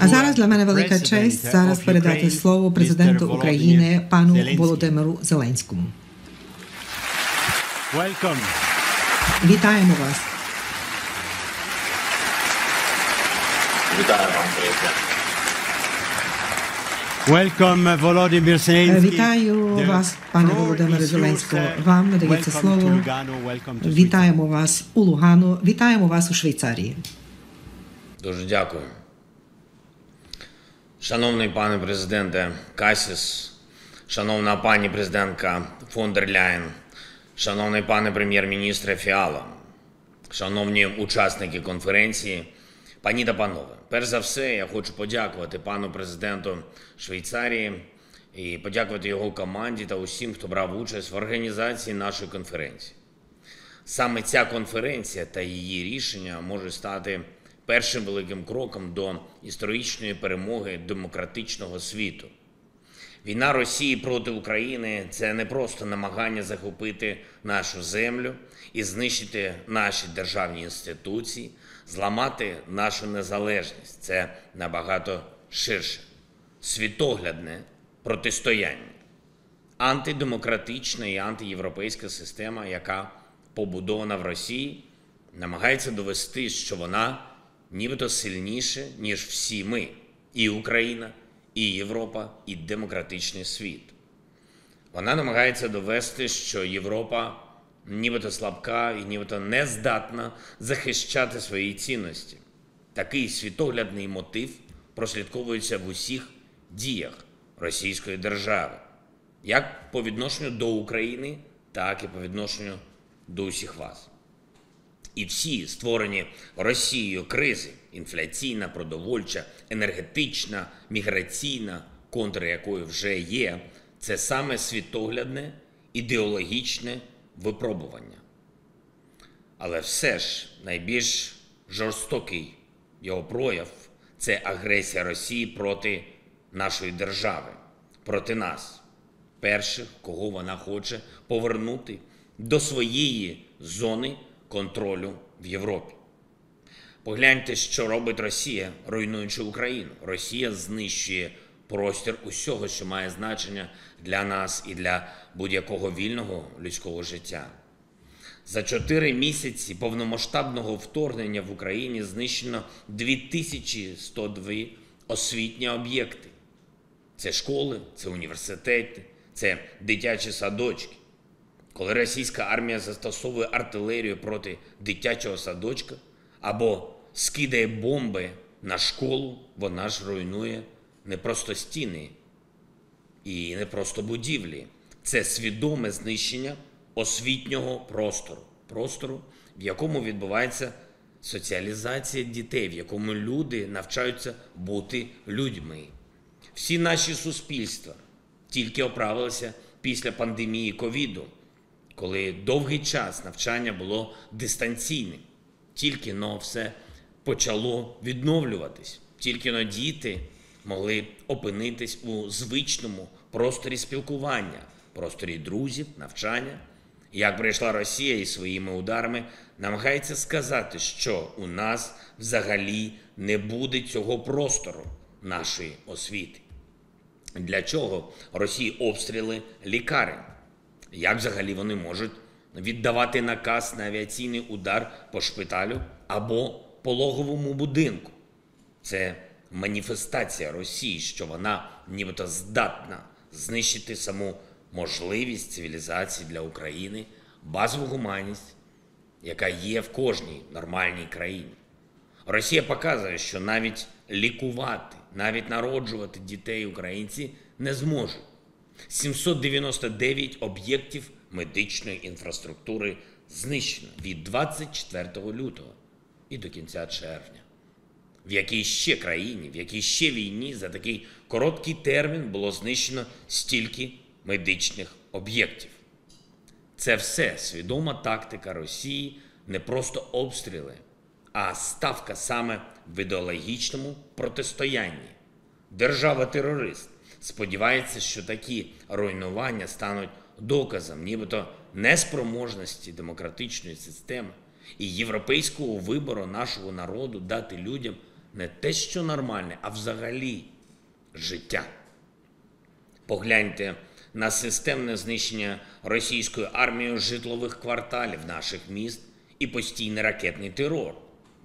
А зараз для мене велика честь зараз передати слово президенту України пану Володимиру Зеленському. Вітаємо вас. Вітаю. Welcome, Volodymyr Zelensky. Вітаю вас, пане Володимире Зеленського. Вам надається слово. Вітаємо вас у Лугану. Вітаємо вас у Швейцарії. Дуже дякую. Шановний пане президенте Касіс, шановна пані президентка фон дер шановний пане прем'єр-міністре Фіала, шановні учасники конференції, пані та панове, перш за все, я хочу подякувати пану президенту Швейцарії і подякувати його команді та усім, хто брав участь в організації нашої конференції. Саме ця конференція та її рішення може стати першим великим кроком до історичної перемоги демократичного світу. Війна Росії проти України це не просто намагання захопити нашу землю і знищити наші державні інституції, зламати нашу незалежність. Це набагато ширше, світоглядне протистояння антидемократична і антиєвропейська система, яка побудована в Росії, намагається довести, що вона нібито сильніше, ніж всі ми, і Україна, і Європа, і демократичний світ. Вона намагається довести, що Європа нібито слабка і нібито не здатна захищати свої цінності. Такий світоглядний мотив прослідковується в усіх діях Російської держави, як по відношенню до України, так і по відношенню до усіх вас. І всі створені Росією кризи інфляційна, продовольча, енергетична, міграційна, контри якої вже є, це саме світоглядне ідеологічне випробування. Але все ж найбільш жорстокий його прояв це агресія Росії проти нашої держави, проти нас, перших, кого вона хоче повернути до своєї зони контролю в Європі. Погляньте, що робить Росія, руйнуючи Україну. Росія знищує простір усього, що має значення для нас і для будь-якого вільного людського життя. За чотири місяці повномасштабного вторгнення в Україні знищено 2102 освітні об'єкти. Це школи, це університети, це дитячі садочки. Коли російська армія застосовує артилерію проти дитячого садочка або скидає бомби на школу, вона ж руйнує не просто стіни і не просто будівлі. Це свідоме знищення освітнього простору, простору, в якому відбувається соціалізація дітей, в якому люди навчаються бути людьми. Всі наші суспільства тільки оправилися після пандемії ковіду, коли довгий час навчання було дистанційним. Тільки но все почало відновлюватись, тільки но діти могли опинитись у звичному просторі спілкування, просторі друзів, навчання. Як прийшла Росія і своїми ударами намагається сказати, що у нас взагалі не буде цього простору нашої освіти. Для чого Росії обстріли лікарень? Як взагалі вони можуть віддавати наказ на авіаційний удар по шпиталю або пологовому будинку? Це маніфестація Росії, що вона нібито здатна знищити саму можливість цивілізації для України, базову гуманність, яка є в кожній нормальній країні. Росія показує, що навіть лікувати, навіть народжувати дітей українці не зможуть. 799 об'єктів медичної інфраструктури знищено від 24 лютого і до кінця червня. В якій ще країні, в якій ще війні за такий короткий термін було знищено стільки медичних об'єктів. Це все свідома тактика Росії, не просто обстріли, а ставка саме в ідеологічному протистоянні. Держава-терорист сподівається, що такі руйнування стануть доказом, нібито неспроможності демократичної системи і європейського вибору нашого народу дати людям не те, що нормальне, а взагалі життя. Погляньте на системне знищення російською армією житлових кварталів наших міст і постійний ракетний терор.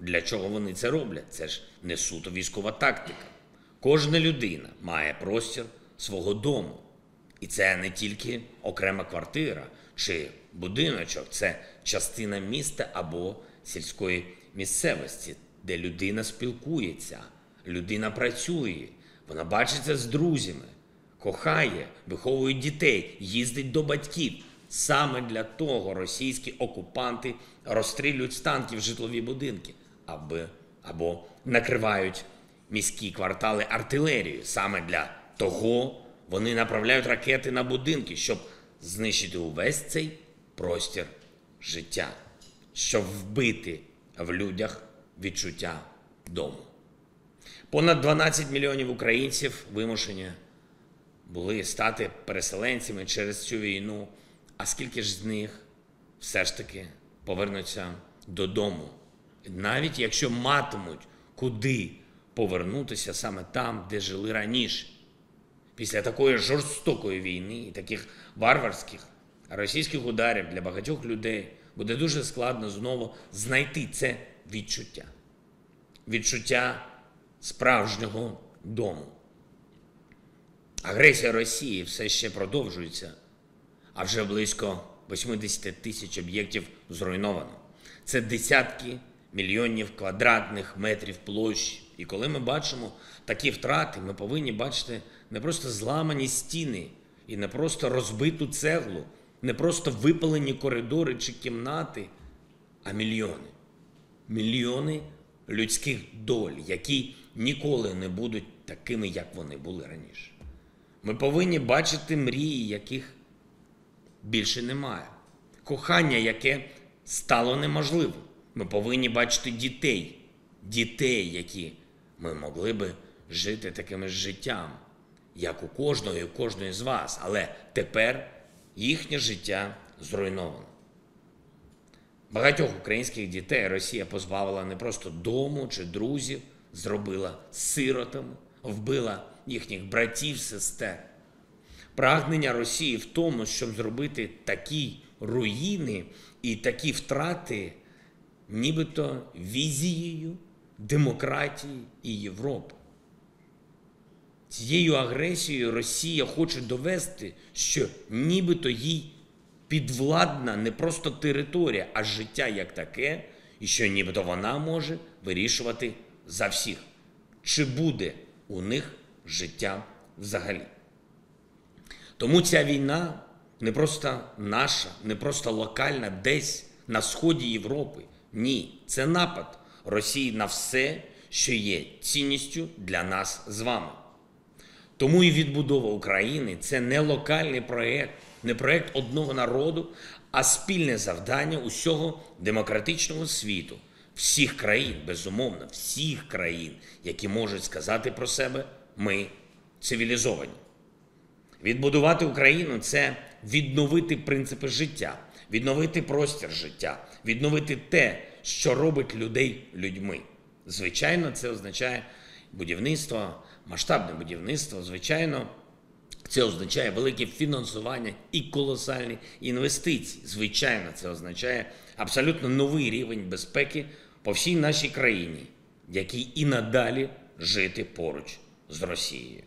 Для чого вони це роблять? Це ж не суто військова тактика. Кожна людина має простір свого дому. І це не тільки окрема квартира чи будиночок, це частина міста або сільської місцевості, де людина спілкується, людина працює, вона бачиться з друзями, кохає, виховує дітей, їздить до батьків. Саме для того російські окупанти розстрілюють з танків житлові будинки аби, або накривають міські квартали артилерією. Саме для того вони направляють ракети на будинки, щоб знищити увесь цей простір життя, щоб вбити в людях відчуття дому. Понад 12 мільйонів українців вимушені були стати переселенцями через цю війну. А скільки ж з них все ж таки повернуться додому, навіть якщо матимуть куди повернутися саме там, де жили раніше. Після такої жорстокої війни і таких варварських російських ударів для багатьох людей буде дуже складно знову знайти це відчуття. Відчуття справжнього дому. Агресія Росії все ще продовжується, а вже близько 80 тисяч об'єктів зруйновано. Це десятки мільйонів квадратних метрів площі. І коли ми бачимо такі втрати, ми повинні бачити не просто зламані стіни і не просто розбиту цеглу, не просто випалені коридори чи кімнати, а мільйони. Мільйони людських доль, які ніколи не будуть такими, як вони були раніше. Ми повинні бачити мрії, яких більше немає. Кохання, яке стало неможливим. Ми повинні бачити дітей, дітей, які ми могли би жити таким ж життям, як у кожного і у кожної з вас. Але тепер їхнє життя зруйновано. Багатьох українських дітей Росія позбавила не просто дому чи друзів, зробила сиротами, вбила їхніх братів, сестер. Прагнення Росії в тому, щоб зробити такі руїни і такі втрати, нібито візією демократії і Європи. Цією агресією Росія хоче довести, що нібито їй підвладна не просто територія, а життя як таке, і що нібито вона може вирішувати за всіх, чи буде у них життя взагалі. Тому ця війна не просто наша, не просто локальна, десь на сході Європи. Ні, це напад Росії на все, що є цінністю для нас з вами. Тому і відбудова України це не локальний проєкт, не проєкт одного народу, а спільне завдання усього демократичного світу, всіх країн, безумовно, всіх країн, які можуть сказати про себе ми цивілізовані. Відбудувати Україну це відновити принципи життя, відновити простір життя, відновити те, що робить людей людьми. Звичайно, це означає будівництво, масштабне будівництво. Звичайно, це означає велике фінансування і колосальні інвестиції. Звичайно, це означає абсолютно новий рівень безпеки по всій нашій країні, який і надалі жити поруч з Росією.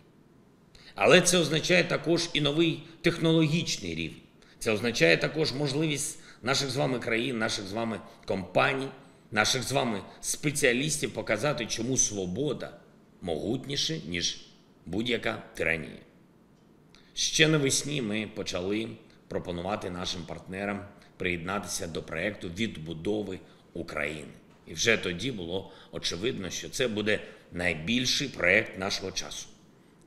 Але це означає також і новий технологічний рівень. Це означає також можливість наших з вами країн, наших з вами компаній, наших з вами спеціалістів показати, чому свобода могутніше, ніж будь-яка тиранія. Ще навесні ми почали пропонувати нашим партнерам приєднатися до проєкту відбудови України. І вже тоді було очевидно, що це буде найбільший проєкт нашого часу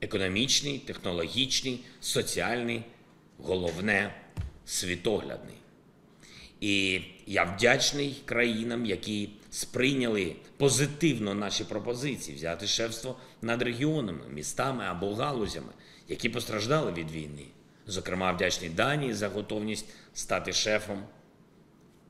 економічний, технологічний, соціальний, головне світоглядний. І я вдячний країнам, які сприйняли позитивно наші пропозиції взяти шефство над регіонами, містами або галузями, які постраждали від війни. Зокрема, вдячний Данії за готовність стати шефом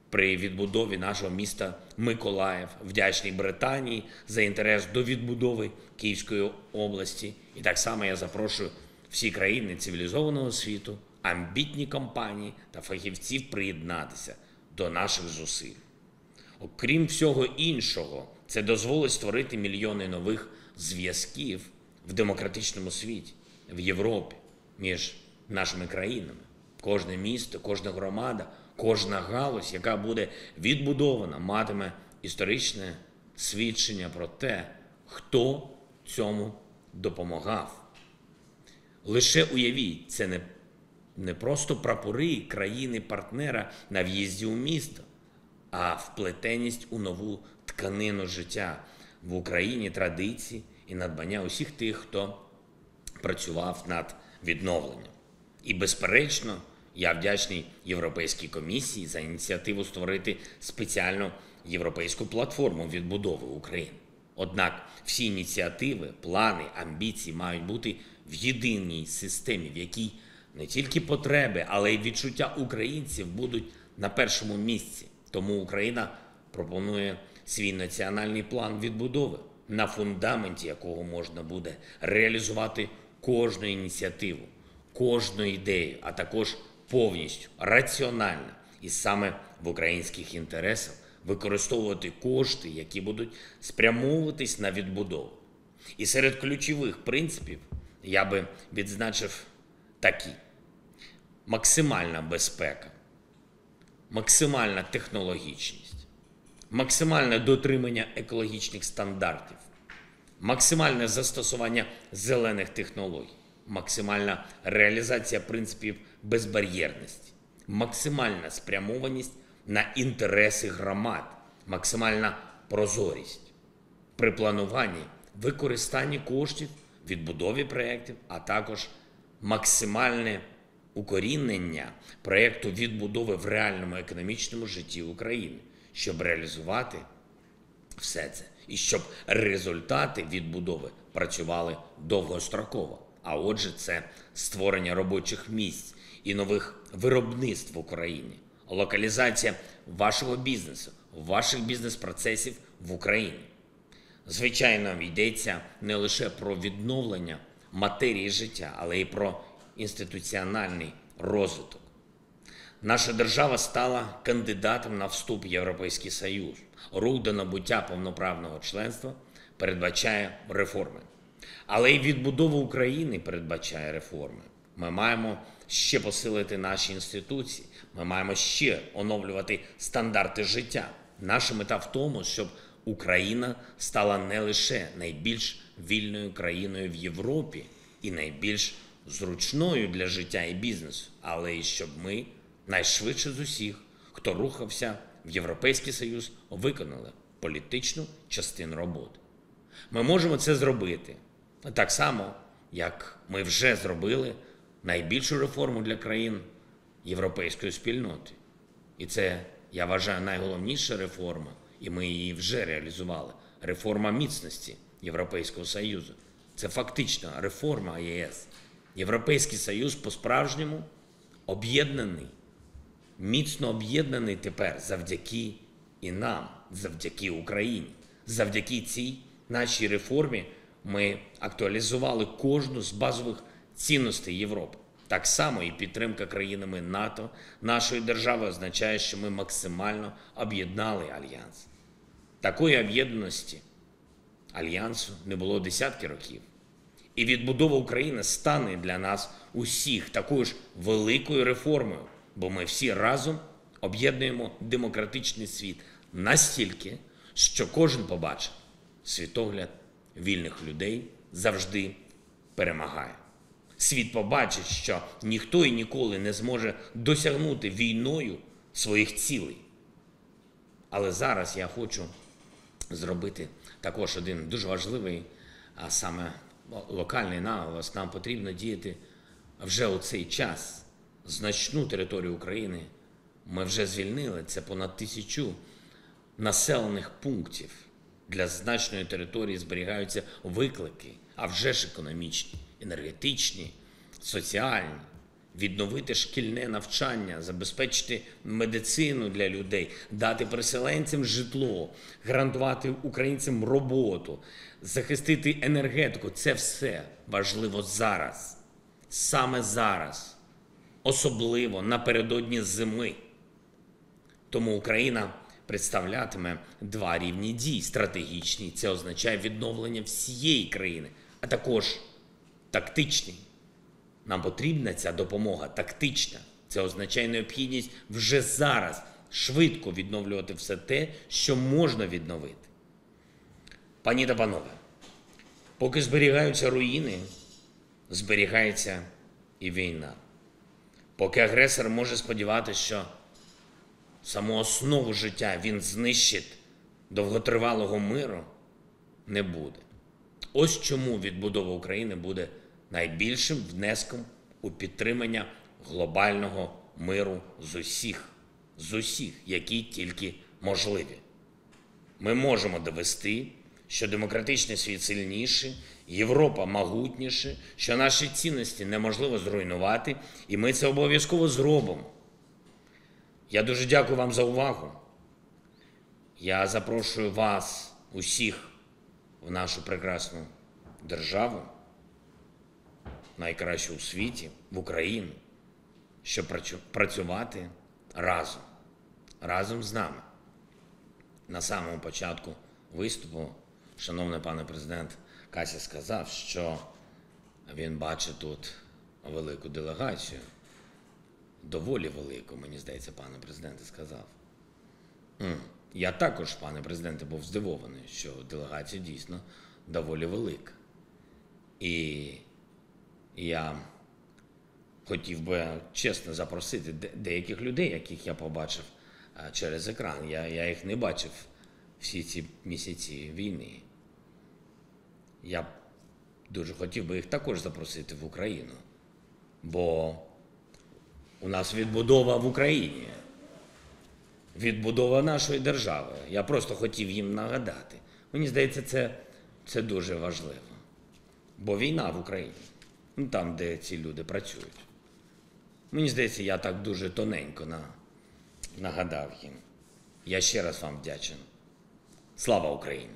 при відбудові нашого міста Миколаїв, вдячний Британії за інтерес до відбудови Київської області. І так само я запрошую всі країни цивілізованого світу, амбітні компанії та фахівців приєднатися до наших зусиль. Окрім всього іншого, це дозволить створити мільйони нових зв'язків в демократичному світі, в Європі, між нашими країнами. Кожне місто, кожна громада, кожна галузь, яка буде відбудована, матиме історичне свідчення про те, хто цьому допомагав. Лише уявіть, це не, не просто прапори країни-партнера на в'їзді у місто, а вплетеність у нову тканину життя в Україні традиції і надбання усіх тих, хто працював над відновленням. І, безперечно, я вдячний Європейській комісії за ініціативу створити спеціальну європейську платформу відбудови України. Однак всі ініціативи, плани, амбіції мають бути в єдиній системі, в якій не тільки потреби, але й відчуття українців будуть на першому місці. Тому Україна пропонує свій національний план відбудови, на фундаменті якого можна буде реалізувати кожну ініціативу, кожну ідею, а також повністю раціонально і саме в українських інтересах використовувати кошти, які будуть спрямовуватись на відбудову. І серед ключових принципів я би відзначив такі: максимальна безпека, максимальна технологічність, максимальне дотримання екологічних стандартів, максимальне застосування зелених технологій, максимальна реалізація принципів безбар'єрності, максимальна спрямованість на інтереси громад, максимальна прозорість при плануванні, використанні коштів, відбудові проєктів, а також максимальне укорінення проєкту відбудови в реальному економічному житті України, щоб реалізувати все це і щоб результати відбудови працювали довгостроково. А отже, це створення робочих місць і нових виробництв в Україні, локалізація вашого бізнесу, ваших бізнес-процесів в Україні. Звичайно, йдеться не лише про відновлення матерії життя, але й про інституціональний розвиток. Наша держава стала кандидатом на вступ в Європейський Союз. Рух до набуття повноправного членства передбачає реформи. Але й відбудова України передбачає реформи. Ми маємо ще посилити наші інституції, ми маємо ще оновлювати стандарти життя. Наша мета в тому, щоб Україна стала не лише найбільш вільною країною в Європі і найбільш зручною для життя і бізнесу, але й щоб ми найшвидше з усіх, хто рухався в Європейський Союз, виконали політичну частину роботи. Ми можемо це зробити так само, як ми вже зробили найбільшу реформу для країн європейської спільноти. І це, я вважаю, найголовніша реформа, і ми її вже реалізували. Реформа міцності Європейського Союзу. Це фактично реформа ЄС. Європейський Союз по-справжньому об'єднаний, міцно об'єднаний тепер завдяки і нам, завдяки Україні. Завдяки цій нашій реформі ми актуалізували кожну з базових цінностей Європи. Так само і підтримка країнами НАТО нашої держави означає, що ми максимально об'єднали альянс. Такої об'єднаності альянсу не було десятки років. І відбудова України стане для нас усіх такою ж великою реформою, бо ми всі разом об'єднуємо демократичний світ настільки, що кожен побачить світогляд вільних людей завжди перемагає. Світ побачить, що ніхто і ніколи не зможе досягнути війною своїх цілей. Але зараз я хочу зробити також один дуже важливий, а саме локальний наголос. Нам потрібно діяти вже у цей час. Значну територію України ми вже звільнили. Це понад тисячу населених пунктів. Для значної території зберігаються виклики, а вже ж економічні, енергетичні, соціальні. Відновити шкільне навчання, забезпечити медицину для людей, дати переселенцям житло, гарантувати українцям роботу, захистити енергетику це все важливо зараз, саме зараз, особливо напередодні зими. Тому Україна представлятиме два рівні дій стратегічні. Це означає відновлення всієї країни, а також тактичний. Нам потрібна ця допомога тактична. Це означає необхідність вже зараз швидко відновлювати все те, що можна відновити. Пані та панове, поки зберігаються руїни, зберігається і війна. Поки агресор може сподіватися, що саму основу життя він знищить довготривалого миру, не буде. Ось чому відбудова України буде найбільшим внеском у підтримання глобального миру з усіх, з усіх, які тільки можливі. Ми можемо довести, що демократичний світ сильніший, Європа могутніше, що наші цінності неможливо зруйнувати, і ми це обов'язково зробимо. Я дуже дякую вам за увагу. Я запрошую вас, усіх, в нашу прекрасну державу, найкращу у світі, в Україну, щоб працювати разом, разом з нами. На самому початку виступу, шановний пане президент Кася сказав, що він бачить тут велику делегацію доволі велику, мені здається, пане президенте сказав. Я також, пане президенте, був здивований, що делегація дійсно доволі велика. І я хотів би чесно запросити деяких людей, яких я побачив через екран. Я, я їх не бачив всі ці місяці війни. Я дуже хотів би їх також запросити в Україну, бо у нас відбудова в Україні, відбудова нашої держави. Я просто хотів їм нагадати. Мені здається, це, це дуже важливо. Бо війна в Україні, ну, там, де ці люди працюють. Мені здається, я так дуже тоненько на, нагадав їм. Я ще раз вам вдячен. Слава Україні!